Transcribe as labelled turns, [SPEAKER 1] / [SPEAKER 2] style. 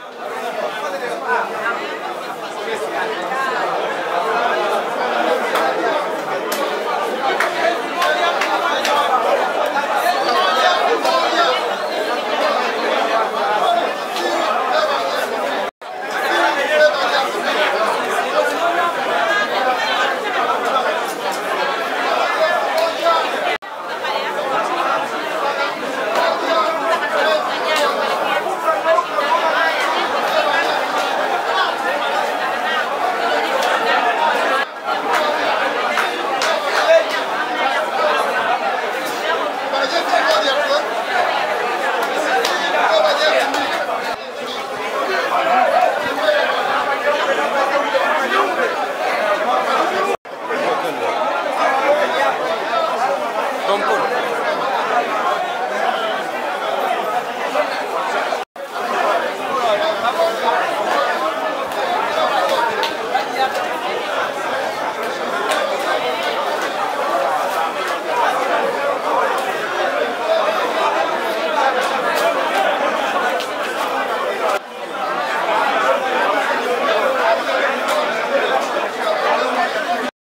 [SPEAKER 1] All right.